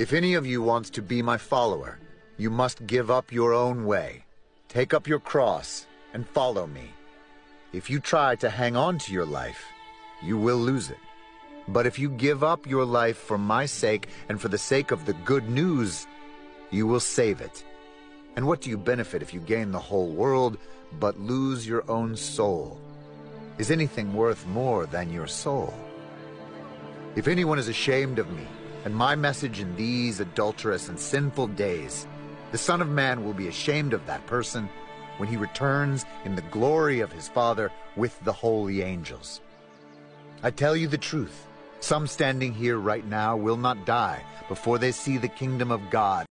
If any of you wants to be my follower, you must give up your own way. Take up your cross and follow me. If you try to hang on to your life, you will lose it. But if you give up your life for my sake and for the sake of the good news, you will save it. And what do you benefit if you gain the whole world but lose your own soul? Is anything worth more than your soul? If anyone is ashamed of me and my message in these adulterous and sinful days, the Son of Man will be ashamed of that person when he returns in the glory of his Father with the holy angels. I tell you the truth. Some standing here right now will not die before they see the kingdom of God.